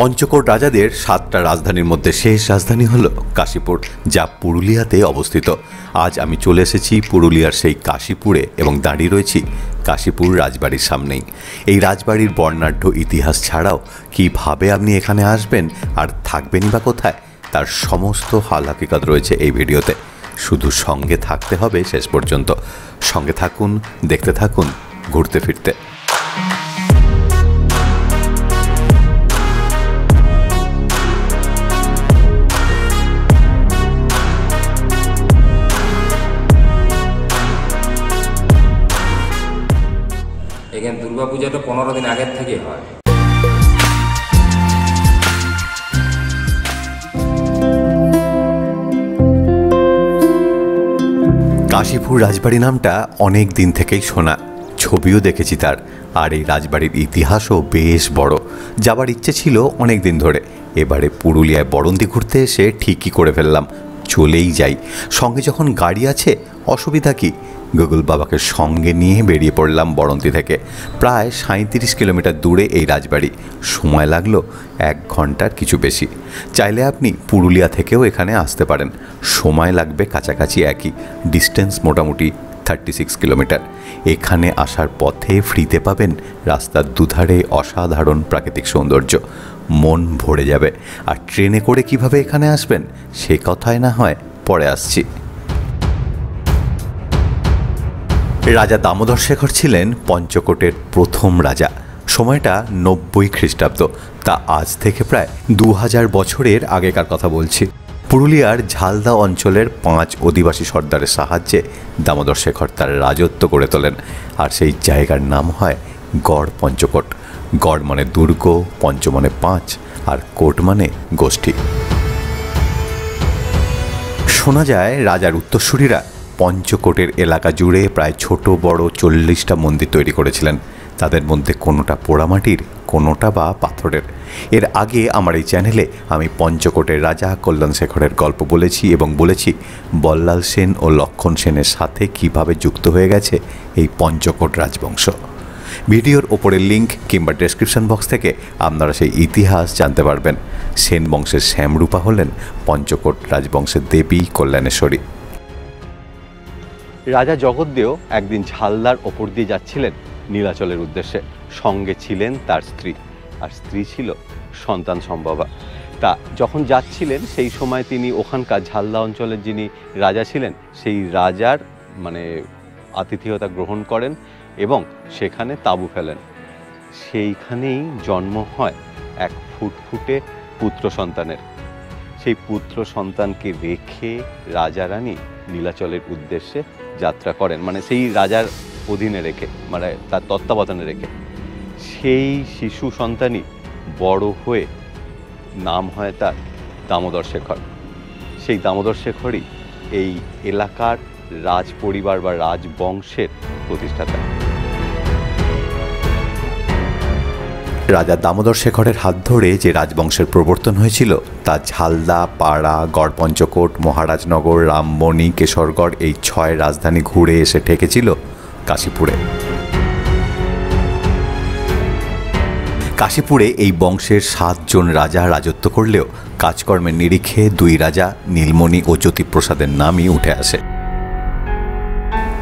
পঞ্চকোট রাজাদের সাতটা রাজধানীর মধ্যে শেষ রাজধানী হল কাশীপুর, যা পুরুলিয়াতে অবস্থিত। আজ আমি চলে এসেছি পুরুলিয়ার সেই কাশীপুরে এবং দাঁড়িয়ে রয়েছি কাশীপুর রাজবাড়ির সামনেই। এই রাজবাড়ির বর্ণাঢ্য ইতিহাস ছাড়াও কীভাবে আপনি এখানে আসবেন আর থাকবেনই বা কোথায়, তার সমস্ত হাল হাকিকত রয়েছে এই ভিডিওতে। শুধু সঙ্গে থাকতে হবে শেষ পর্যন্ত। সঙ্গে থাকুন, দেখতে থাকুন, ঘুরতে ফিরতে। দুর্গা পূজাটা পনেরো দিন আগের থেকে হয়। কাশীপুর রাজবাড়ি নামটা অনেক দিন থেকেই শোনা। ছবিও দেখেছি তার। আর এই রাজবাড়ির ইতিহাসও বেশ বড়। যাবার ইচ্ছে ছিল অনেক দিন ধরে। এবারে পুরুলিয়ায় বরন্দি ঘুরতে এসে ঠিকই করে ফেললাম। চলেই যাই। সঙ্গে যখন গাড়ি আছে, অসুবিধা কি? গুগল বাবাকে সঙ্গে নিয়ে বেরিয়ে পড়লাম বরন্তি থেকে। প্রায় সাঁত্রিশ কিলোমিটার দূরে এই রাজবাড়ি। সময় লাগল এক ঘণ্টার কিছু বেশি। চাইলে আপনি পুরুলিয়া থেকেও এখানে আসতে পারেন। সময় লাগবে কাছাকাছি একই। ডিস্টেন্স মোটামুটি থার্টি সিক্স কিলোমিটার। এখানে আসার পথে ফ্রিতে পাবেন রাস্তার দুধারে অসাধারণ প্রাকৃতিক সৌন্দর্য। মন ভরে যাবে। আর ট্রেনে করে কীভাবে এখানে আসবেন, সে কথাই না হয় পরে আসছি। রাজা দামোদর শেখর ছিলেন পঞ্চকোটের প্রথম রাজা। সময়টা নব্বই খ্রিস্টাব্দ, তা আজ থেকে প্রায় দু হাজার বছরের আগেকার কথা বলছি। পুরুলিয়ার ঝালদা অঞ্চলের পাঁচ অধিবাসী সর্দারের সাহায্যে দামোদর শেখর তার রাজত্ব করে তোলেন, আর সেই জায়গার নাম হয় গড় পঞ্চকোট। গড় মানে দুর্গ, পঞ্চ মানে পাঁচ, আর কোট মানে গোষ্ঠী। শোনা যায় রাজার উত্তরসূরিরা পঞ্চকোটের এলাকা জুড়ে প্রায় ছোট, বড় চল্লিশটা মন্দির তৈরি করেছিলেন। তাদের মধ্যে কোনোটা পোড়ামাটির, কোনোটা বা পাথরের। এর আগে আমার এই চ্যানেলে আমি পঞ্চকোটের রাজা কল্যাণ শেখরের গল্প বলেছি এবং বলেছি, বল্লাল সেন ও লক্ষণ সেনের সাথে কীভাবে যুক্ত হয়ে গেছে এই পঞ্চকোট রাজবংশ। ভিডিওর ওপরের লিঙ্ক কিংবা ডেসক্রিপশন বক্স থেকে আপনারা সেই ইতিহাস জানতে পারবেন। সেন বংশের শ্যামরূপা হলেন পঞ্চকোট রাজবংশের দেবী কল্যাণেশ্বরী। রাজা জগদ্দেও একদিন ঝালদার ওপর দিয়ে যাচ্ছিলেন নীলাচলের উদ্দেশ্যে। সঙ্গে ছিলেন তার স্ত্রী। আর স্ত্রী ছিল সন্তান সম্ভবা। তা যখন যাচ্ছিলেন, সেই সময় তিনি ওখানকার ঝালদা অঞ্চলের যিনি রাজা ছিলেন, সেই রাজার মানে আতিথেয়তা গ্রহণ করেন এবং সেখানে তাঁবু ফেলেন। সেইখানেই জন্ম হয় এক ফুটফুটে পুত্র সন্তানের। সেই পুত্র সন্তানকে রেখে রাজা রানী নীলাচলের উদ্দেশ্যে যাত্রা করেন মানে সেই রাজার অধীনে রেখে মানে তার তত্ত্বাবধানে রেখে। সেই শিশু সন্তানই বড় হয়ে নাম হয় তার দামোদর শেখর। সেই দামোদর শেখরই এই এলাকার রাজ পরিবার বা রাজবংশের প্রতিষ্ঠাতা। রাজা দামোদর শেখরের হাত ধরে যে রাজবংশের প্রবর্তন হয়েছিল, তা ঝালদা, পাড়া, গড়পঞ্চকোট, মহারাজনগর রামবনি কেশরগড়, এই ছয় রাজধানী ঘুরে এসে ঠেকেছিল কাশীপুরে। কাশীপুরে এই বংশের সাতজন রাজা রাজত্ব করলেও কাজকর্মের নিরিখে দুই রাজা, নীলমণি ও জ্যোতিপ্রসাদের নামই উঠে আসে।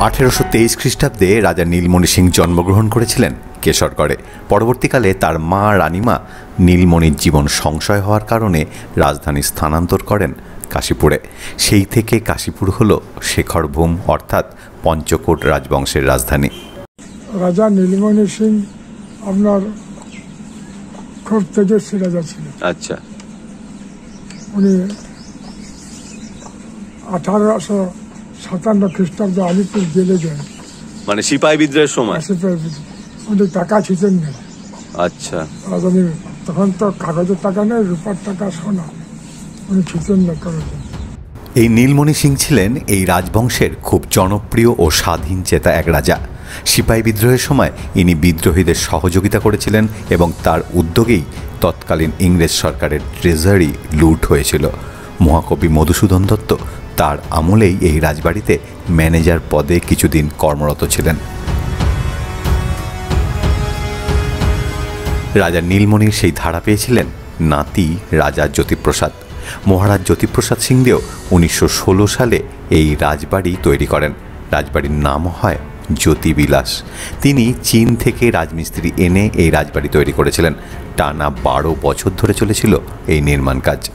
আঠেরোশো তেইশ খ্রিস্টাব্দে রাজা নীলমণি সিং জন্মগ্রহণ করেছিলেন। কেশরগড়ে পরবর্তীকালে তার মা রানিমা নীলমণির জীবন সংশয় হওয়ার কারণে রাজধানী স্থানান্তর করেন কাশীপুরে। সেই থেকে কাশীপুর হল শেখরভূম অর্থাৎ পঞ্চকোট রাজবংশের রাজধানী। রাজা নীলমণি সিং আপনার খুব তেজস্বী রাজা ছিলেন। আচ্ছা। উনি আঠারোশো সাতান্ন খ্রিস্টাব্দে আলিপুর জেলে যান। মানে সিপাহী বিদ্রোহের সময়? আশিপুর উনি টাকা ছিটেন না আচ্ছা। রাজধানী তখন তো কাগজের টাকা নেই রূপার টাকা সোনা উনি ছিটেন না করেছেন এই নীলমণি সিং ছিলেন এই রাজবংশের খুব জনপ্রিয় ও স্বাধীন চেতা এক রাজা। সিপাহী বিদ্রোহের সময় ইনি বিদ্রোহীদের সহযোগিতা করেছিলেন এবং তার উদ্যোগেই তৎকালীন ইংরেজ সরকারের ট্রেজারি লুট হয়েছিল। মহাকবি মধুসূদন দত্ত তার আমলেই এই রাজবাড়িতে ম্যানেজার পদে কিছুদিন কর্মরত ছিলেন। রাজা নীলমণির সেই ধারা পেয়েছিলেন? নাতি রাজা জ্যোতিপ্রসাদ। মহারাজ জ্যোতিপ্রসাদ সিংদেও উনিশশো ষোলো সালে এই রাজবাড়ি তৈরি করেন। রাজবাড়ির নাম হয় জ্যোতিবিলাস। তিনি চীন থেকে রাজমিস্ত্রি এনে এই রাজবাড়ি তৈরি করেছিলেন। টানা বারো বছর ধরে চলেছিল এই নির্মাণ কাজ।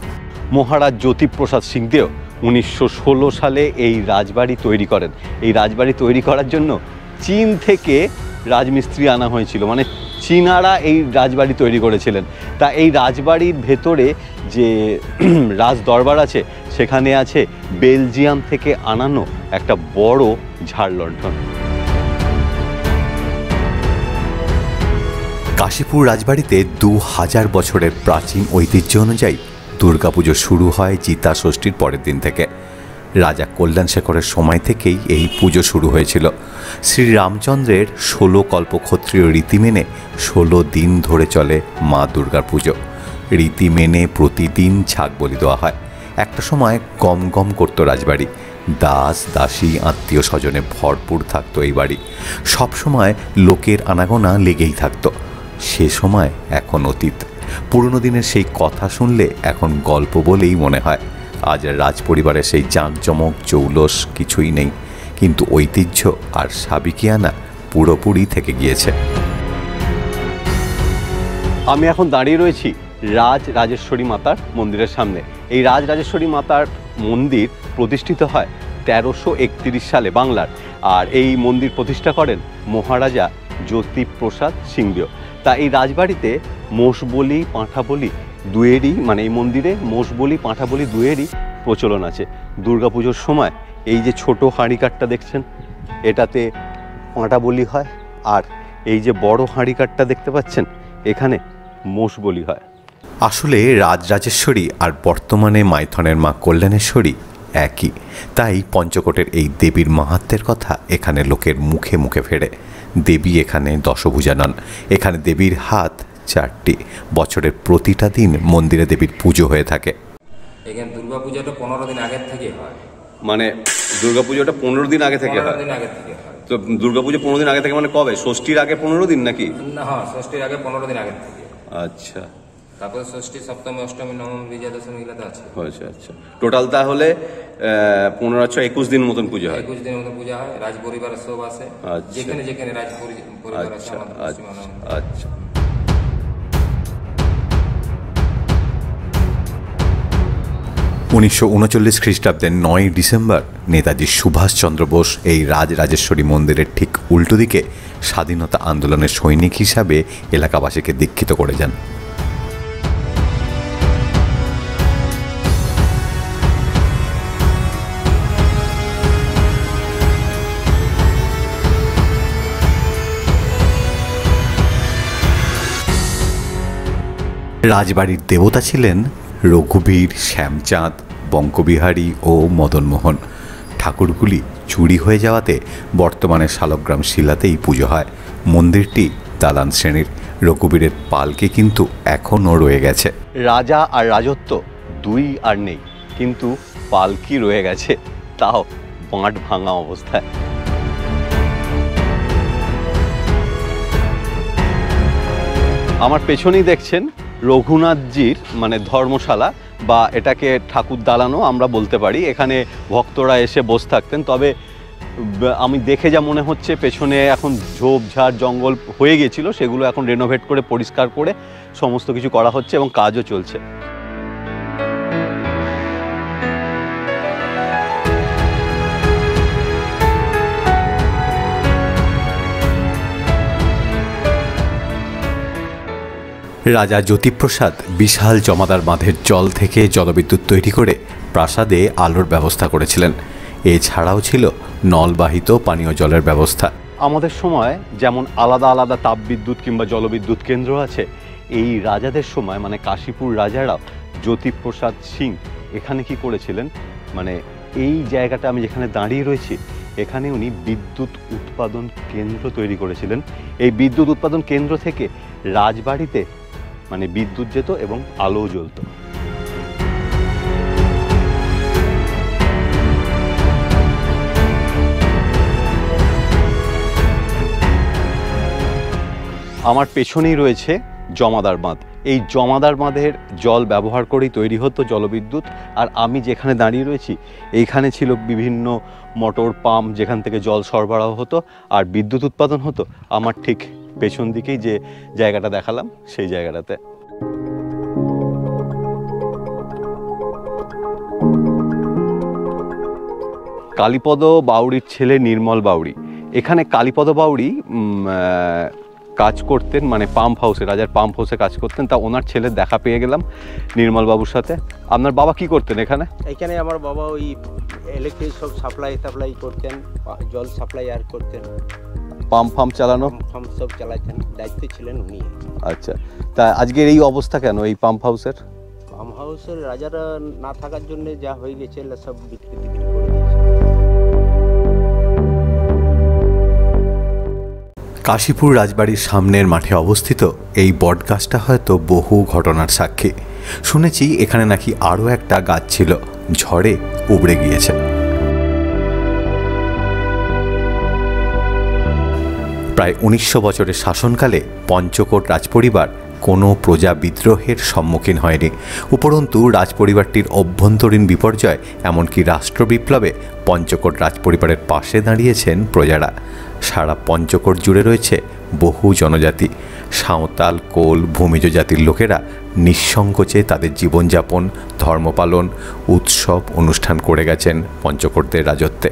মহারাজ জ্যোতিপ্রসাদ সিংদেও উনিশশো ষোলো সালে এই রাজবাড়ি তৈরি করেন। এই রাজবাড়ি তৈরি করার জন্য চীন থেকে রাজমিস্ত্রি আনা হয়েছিল। মানে চীনারা এই রাজবাড়ি তৈরি করেছিলেন। তা এই রাজবাড়ির ভেতরে যে রাজ দরবার আছে, সেখানে আছে বেলজিয়াম থেকে আনানো একটা বড় ঝাড় লণ্ঠন। কাশীপুর রাজবাড়িতে দু হাজার বছরের প্রাচীন ঐতিহ্য অনুযায়ী দুর্গাপুজো শুরু হয় জিতা ষষ্ঠীর পরের দিন থেকে। রাজা কল্যাণ শেখরের সময় থেকেই এই পুজো শুরু হয়েছিল। শ্রী রামচন্দ্রের ষোলো কল্পক্ষত্রীয় রীতি মেনে ষোলো দিন ধরে চলে মা দুর্গার পুজো। রীতি মেনে প্রতিদিন ছাগ বলি দেওয়া হয়। একটা সময় গম গম করত রাজবাড়ি। দাস, দাসী, আত্মীয় স্বজনে ভরপুর থাকতো এই বাড়ি। সবসময় লোকের আনাগোনা লেগেই থাকতো। সে সময় এখন অতীত। পুরনো দিনের সেই কথা শুনলে এখন গল্প বলেই মনে হয়। আজ রাজ পরিবারের সেই জাঁকজমক, চৌলস কিছুই নেই। কিন্তু ঐতিহ্য আর সাবিকিয়ানা পুরোপুরি থেকে গিয়েছে। আমি এখন দাঁড়িয়ে রয়েছি রাজ রাজেশ্বরী মাতার মন্দিরের সামনে। এই রাজ রাজেশ্বরী মাতার মন্দির প্রতিষ্ঠিত হয় তেরোশো সালে বাংলার। আর এই মন্দির প্রতিষ্ঠা করেন মহারাজা জ্যোতিপ্রসাদ সিংদেও। তা এই রাজবাড়িতে মোষ বলি, পাঁঠা বলি দুয়েরই মানে এই মন্দিরে মোষ বলি, পাঁঠা বলি দুয়েরই প্রচলন আছে। দুর্গাপুজোর সময় এই যে ছোট হাঁড়িকাঠটা দেখছেন, এটাতে পাঁঠা বলি হয় আর এই যে বড় হাঁড়িকাঠটা দেখতে পাচ্ছেন, এখানে মোষ বলি হয়। আসলে রাজরাজেশ্বরী আর বর্তমানে মাইথনের মা কল্যাণেশ্বরী একই। তাই পঞ্চকোটের এই দেবীর মাহাত্মের কথা এখানে লোকের মুখে মুখে ফেরে। দেবী এখানে দশভূজা নন। এখানে দেবীর হাত চারটি। বছরের প্রতিটা দিন মন্দিরে দেবীর পুজো হয়ে থাকে। এখানে দুর্গা পূজাটা পনেরো দিন আগের থেকে হয়। মানে দুর্গাপুজোটা পনেরো দিন আগে থেকে হয়? দিন আগের থেকে তো দুর্গাপুজো পনেরো দিন আগে থেকে মানে কবে? ষষ্ঠীর আগে পনেরো দিন নাকি? না হ্যাঁ ষষ্ঠীর আগে পনেরো দিন আগের থেকে। আচ্ছা। তারপরে ষষ্ঠী সপ্তমী অষ্টমী নবমী বিজয়া দশমী এগুলো আছে। আচ্ছা আচ্ছা। টোটাল তাহলে পনেরো আচ্ছা একুশ দিন মতন পুজো হয়। একুশ দিনের মতো পূজা হয়। রাজ পরিবারের সব আসে আচ্ছা। যেখানে যেখানে রাজ পরিবার আছে আচ্ছা আচ্ছা। উনিশশো উনচল্লিশ খ্রিস্টাব্দের নয় ডিসেম্বর নেতাজি সুভাষচন্দ্র বোস এই রাজরাজেশ্বরী মন্দিরের ঠিক উল্টো দিকে স্বাধীনতা আন্দোলনের সৈনিক হিসাবে এলাকাবাসীকে দীক্ষিত করে যান। রাজবাড়ির দেবতা ছিলেন রঘুবীর, শ্যামচাঁদ, বঙ্কবিহারী ও মদনমোহন। ঠাকুরগুলি চুরি হয়ে যাওয়াতে বর্তমানে শালগ্রাম শিলাতেই পুজো হয়। মন্দিরটি দালান শ্রেণির। রঘুবীরের পালকে কিন্তু এখনও রয়ে গেছে। রাজা আর রাজত্ব দুই আর নেই, কিন্তু পালকি রয়ে গেছে, তাও বাঁট ভাঙা অবস্থায়। আমার পেছনেই দেখছেন রঘুনাথজির মানে ধর্মশালা বা এটাকে ঠাকুর দালানো আমরা বলতে পারি। এখানে ভক্তরা এসে বসে থাকতেন। তবে আমি দেখে যা মনে হচ্ছে, পেছনে এখন ঝোপঝাড় জঙ্গল হয়ে গেছিল, সেগুলো এখন রেনোভেট করে, পরিষ্কার করে সমস্ত কিছু করা হচ্ছে এবং কাজও চলছে। রাজা জ্যোতিপ্রসাদ বিশাল জমাদার বাঁধের জল থেকে জলবিদ্যুৎ তৈরি করে প্রাসাদে আলোর ব্যবস্থা করেছিলেন। এছাড়াও ছিল নলবাহিত পানীয় জলের ব্যবস্থা। আমাদের সময় যেমন আলাদা আলাদা তাপবিদ্যুৎ কিংবা জলবিদ্যুৎ কেন্দ্র আছে, এই রাজাদের সময় মানে কাশীপুর রাজারাও জ্যোতিপ্রসাদ সিং এখানে কি করেছিলেন? মানে এই জায়গাটা আমি যেখানে দাঁড়িয়ে রয়েছি, এখানে উনি বিদ্যুৎ উৎপাদন কেন্দ্র তৈরি করেছিলেন। এই বিদ্যুৎ উৎপাদন কেন্দ্র থেকে রাজবাড়িতে মানে বিদ্যুৎ যেত এবং আলোও জ্বলতো। আমার পেছনেই রয়েছে জমাদার বাঁধ। এই জমাদার বাঁধের জল ব্যবহার করেই তৈরি হতো জলবিদ্যুৎ আর আমি যেখানে দাঁড়িয়ে রয়েছি, এইখানে ছিল বিভিন্ন মোটর পাম্প যেখান থেকে জল সরবরাহ হতো আর বিদ্যুৎ উৎপাদন হতো। আমার ঠিক পেছন দিকেই যে জায়গাটা দেখালাম, সেই জায়গাটাতে। কালীপদ বাউড়ির ছেলে নির্মল বাউড়ি। এখানে কালীপদ বাউড়ি কাজ করতেন মানে পাম্প হাউসে, রাজার পাম্প হাউসে কাজ করতেন। তা ওনার ছেলের দেখা পেয়ে গেলাম নির্মল বাবুর সাথে। আপনার বাবা কি করতেন এখানে? এখানে আমার বাবা ওই ইলেকট্রিক সব সাপ্লাই সাপ্লাই করতেন, জল সাপ্লাই আর করতেন। পাম্প ফাম্প চালানো? পাম্প সব চালাতেন দায়িত্বে ছিলেন উনি। আচ্ছা তা আজকের এই অবস্থা কেন এই পাম্প হাউসের পাম্প হাউসের রাজারা না থাকার জন্য যা হয়ে গেছে সব বিক্রি টিক্রি করে কাশীপুর রাজবাড়ির সামনের মাঠে অবস্থিত এই বটগাছটা হয়তো বহু ঘটনার সাক্ষী। শুনেছি এখানে নাকি আরও একটা গাছ ছিল ঝড়ে উবড়ে গিয়েছে। প্রায় উনিশশো বছরের শাসনকালে পঞ্চকোট রাজপরিবার কোনো প্রজা বিদ্রোহের সম্মুখীন হয়নি। উপরন্তু, রাজপরিবারটির অভ্যন্তরীণ বিপর্যয়, এমনকি রাষ্ট্রবিপ্লবে পঞ্চকোট রাজপরিবারের পাশে দাঁড়িয়েছেন প্রজারা। সারা পঞ্চকোট জুড়ে রয়েছে বহু জনজাতি। সাঁওতাল, কোল, ভূমিজ জাতির লোকেরা নিঃসংকোচে তাদের জীবনযাপন, ধর্মপালন, উৎসব, অনুষ্ঠান করে গেছেন পঞ্চকোটদের রাজত্বে।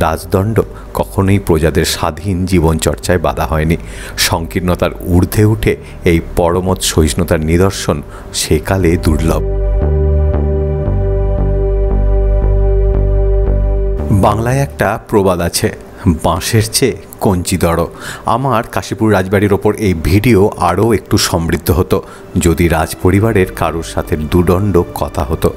রাজদণ্ড। কখনোই প্রজাদের স্বাধীন জীবন চর্চায় বাধা হয়নি। সংকীর্ণতার ঊর্ধ্বে উঠে এই পরমত সহিষ্ণুতার নিদর্শন সেকালে দুর্লভ। বাংলায় একটা প্রবাদ আছে, বাঁশের চেয়ে কঞ্চি দড়। আমার কাশীপুর রাজবাড়ির ওপর এই ভিডিও আরও একটু সমৃদ্ধ হতো, যদি রাজপরিবারের কারোর সাথে দুদণ্ড কথা হতো।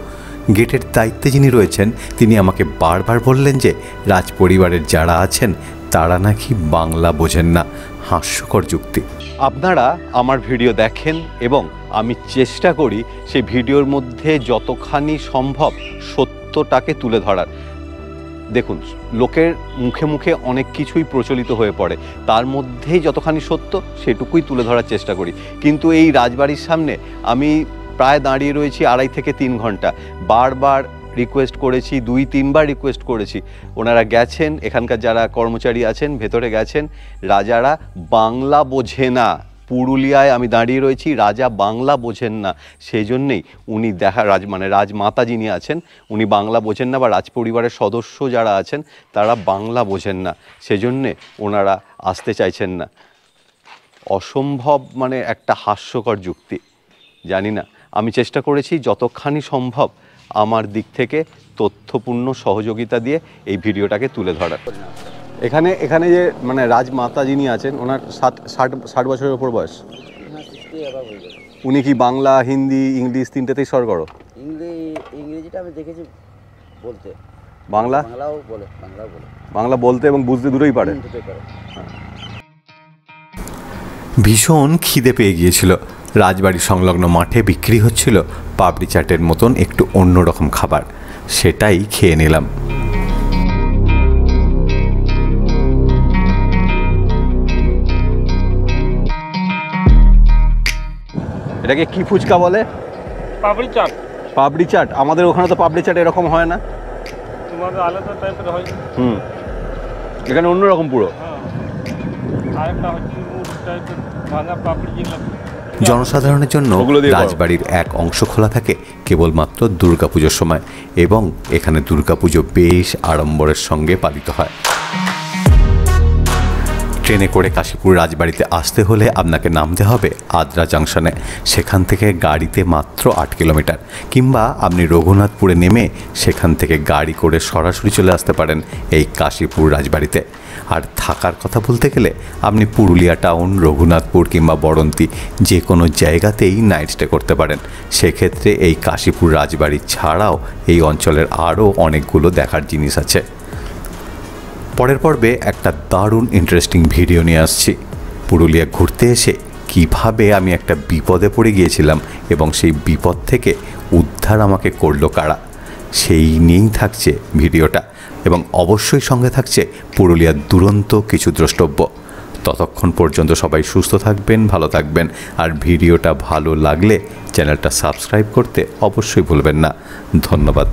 গেটের দায়িত্বে যিনি রয়েছেন, তিনি আমাকে বারবার বললেন যে, রাজপরিবারের যারা আছেন, তারা নাকি বাংলা বোঝেন না। হাস্যকর যুক্তি। আপনারা আমার ভিডিও দেখেন এবং আমি চেষ্টা করি সেই ভিডিওর মধ্যে যতখানি সম্ভব সত্যটাকে তুলে ধরার। দেখুন, লোকের মুখে মুখে অনেক কিছুই প্রচলিত হয়ে পড়ে। তার মধ্যেই যতখানি সত্য, সেটুকুই তুলে ধরার চেষ্টা করি। কিন্তু এই রাজবাড়ির সামনে আমি প্রায় দাঁড়িয়ে রয়েছি আড়াই থেকে তিন ঘণ্টা। বারবার রিকোয়েস্ট করেছি, দুই, তিনবার রিকোয়েস্ট করেছি। ওনারা গেছেন, এখানকার যারা কর্মচারী আছেন, ভেতরে গেছেন, রাজারা বাংলা বোঝে না। পুরুলিয়ায় আমি দাঁড়িয়ে রয়েছি, রাজা বাংলা বোঝেন না। সেই জন্যেই উনি দেখা, রাজ মানে রাজমাতা যিনি আছেন, উনি বাংলা বোঝেন না বা রাজপরিবারের সদস্য যারা আছেন, তারা বাংলা বোঝেন না। সেজন্যে ওনারা আসতে চাইছেন না। অসম্ভব মানে একটা হাস্যকর যুক্তি। জানি না। আমি চেষ্টা করেছি যতখানি সম্ভব আমার দিক থেকে তথ্যপূর্ণ সহযোগিতা দিয়ে এই ভিডিওটাকে তুলে ধরার। এখানে এখানে যে মানে রাজমাতা যিনি আছেন ওনার ষাট ষাট ষাট বছরের ওপর বয়স। উনি কি বাংলা হিন্দি ইংলিশ তিনটেতেই সরগড় ইংরেজিটা আমি দেখেছি বলতে। বাংলা? বাংলাও বলে বাংলাও বলে। বাংলা বলতে এবং বুঝতে দুটোই পারে। ভীষণ খিদে পেয়ে গিয়েছিল। রাজবাড়ি সংলগ্ন মাঠে বিক্রি হচ্ছিল পাপড়ি চাটের মতন একটু অন্যরকম খাবার। সেটাই খেয়ে নিলাম। এটাকে কি ফুচকা বলে? পাপড়ি চাট। পাপড়ি চাট? আমাদের ওখানে তো পাপড়ি চাট এরকম হয় না। তোমাদের আলাদা টাইপের হয়। হুম। এখানে অন্যরকম পুরো। হ্যাঁ। আরেকটা হচ্ছে ভাঙা পাপড়ি যেগুলো জনসাধারণের জন্য রাজবাড়ির এক অংশ খোলা থাকে কেবলমাত্র দুর্গাপুজোর সময় এবং এখানে দুর্গাপুজো বেশ আড়ম্বরের সঙ্গে পালিত হয়। ট্রেনে করে কাশীপুর রাজবাড়িতে আসতে হলে আপনাকে নামতে হবে আদ্রা জাংশনে। সেখান থেকে গাড়িতে মাত্র আট কিলোমিটার। কিংবা আপনি রঘুনাথপুরে নেমে সেখান থেকে গাড়ি করে সরাসরি চলে আসতে পারেন এই কাশীপুর রাজবাড়িতে। আর থাকার কথা বলতে গেলে, আপনি পুরুলিয়া টাউন, রঘুনাথপুর কিংবা বড়ন্তি যে কোনো জায়গাতেই নাইট স্টে করতে পারেন। সেক্ষেত্রে এই কাশীপুর রাজবাড়ি ছাড়াও এই অঞ্চলের আরও অনেকগুলো দেখার জিনিস আছে। পরের পর্বে একটা দারুণ ইন্টারেস্টিং ভিডিও নিয়ে আসছি। পুরুলিয়া ঘুরতে এসে কীভাবে আমি একটা বিপদে পড়ে গিয়েছিলাম এবং সেই বিপদ থেকে উদ্ধার আমাকে করল কারা, সেই নিয়েই থাকছে ভিডিওটা এবং অবশ্যই সঙ্গে থাকছে পুরুলিয়ার দুরন্ত কিছু দ্রষ্টব্য। ততক্ষণ পর্যন্ত সবাই সুস্থ থাকবেন, ভালো থাকবেন আর ভিডিওটা ভালো লাগলে চ্যানেলটা সাবস্ক্রাইব করতে অবশ্যই ভুলবেন না। ধন্যবাদ।